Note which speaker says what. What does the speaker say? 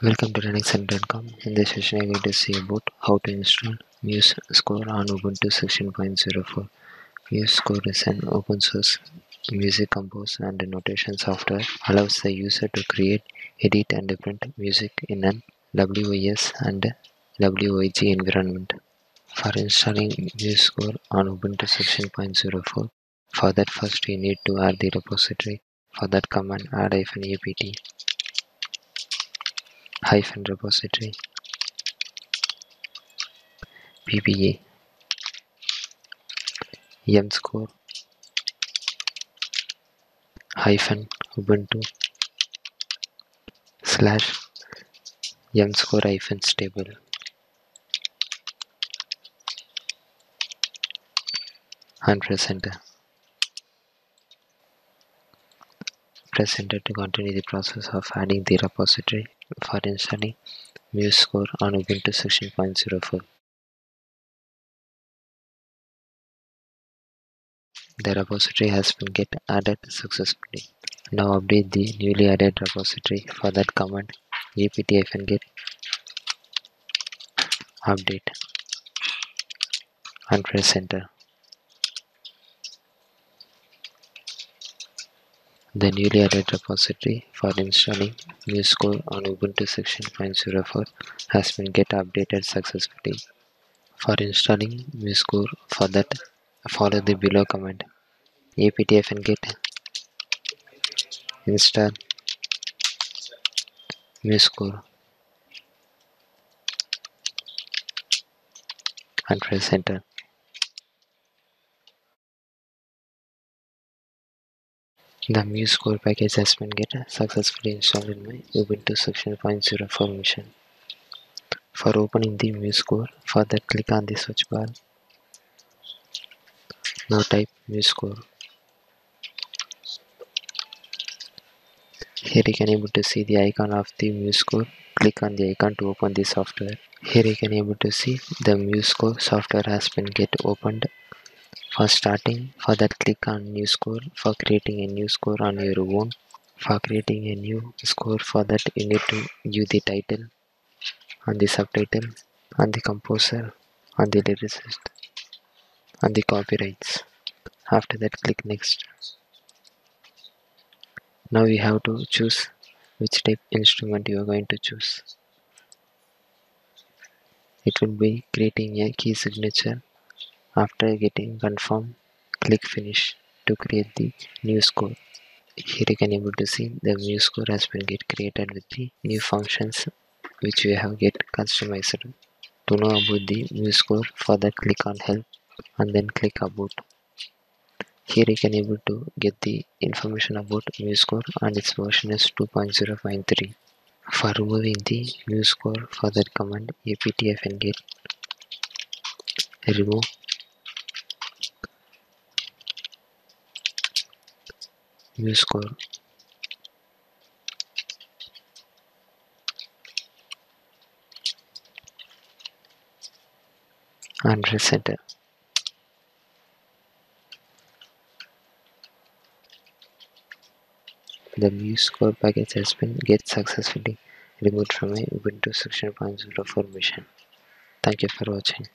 Speaker 1: Welcome to linuxcenter.com. In this session, I'm going to see about how to install MuseScore on Ubuntu section 0.04. MuseScore is an open source music compose and notation software allows the user to create, edit, and print music in an WYS and WYG environment. For installing MuseScore on Ubuntu section 0.04, for that first you need to add the repository. For that command add apt hyphen repository ppa mscore hyphen ubuntu. Slash mscore hyphen stable. And press enter press enter to continue the process of adding the repository for installing MuseScore on Ubuntu section 0.04. The repository has been get added successfully. Now update the newly added repository. For that command apt-get update and press enter. The newly added repository for installing MuseScore on Ubuntu section 0.04 has been get updated successfully. For installing MuseScore, for that follow the below command apt-get install MuseScore and press enter. The MuseScore package has been get successfully installed in my Ubuntu section 0.04 machine. For opening the MuseScore, further click on the search bar. Now type MuseScore. Here you can able to see the icon of the MuseScore. Click on the icon to open the software. Here you can able to see the MuseScore software has been get opened for starting for that click on new score for creating a new score on your own for creating a new score for that you need to give the title and the subtitle and the composer and the lyricist and the copyrights. After that click next. Now you have to choose which type instrument you are going to choose. It will be creating a key signature after getting confirm, click finish to create the new score. Here you can able to see the new score has been get created with the new functions which we have get customized. To know about the new score for that click on help and then click about. Here you can able to get the information about new score and its version is 2.053. For removing the MuseScore for that command apt-get remove MuseScore and press enter. The MuseScore package has been get successfully removed from my Ubuntu section 0.04 machine. Thank you for watching.